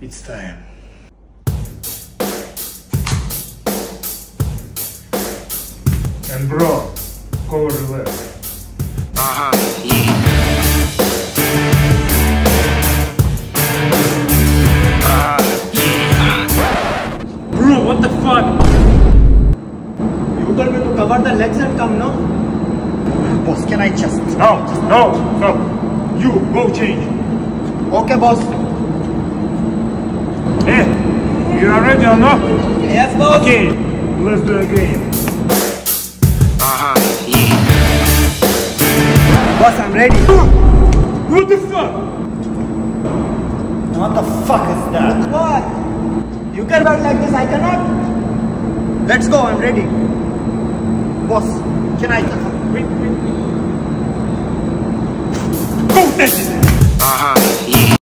It's time. And bro, cover the left. Uh huh. Yeah. Bro, what the fuck? You told me to cover the legs and come, no? Boss, can I just... No, no, no. You go change. Okay, boss. You are ready or not? Yes, boss. Okay, let's do a game. Uh huh. Yeah. Boss, I'm ready. What the fuck? What the fuck is that? What? You can work like this, I cannot. Let's go, I'm ready. Boss, can I just... Wait, wait.